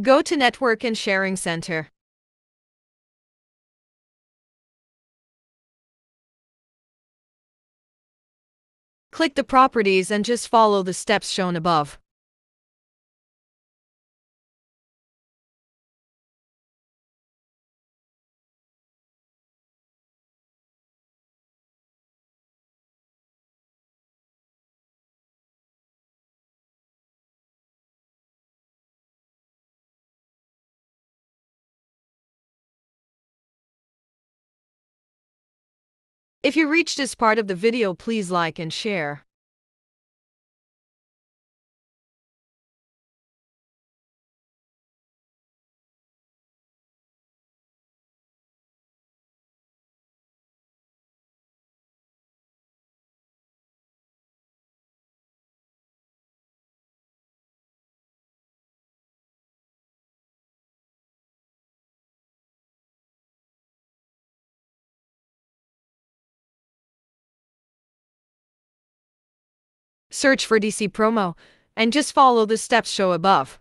Go to Network and Sharing Center. Click the properties and just follow the steps shown above. If you reached this part of the video, please like and share. Search for dcpromo and just follow the steps shown above.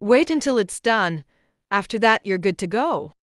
Wait until it's done. After that, you're good to go.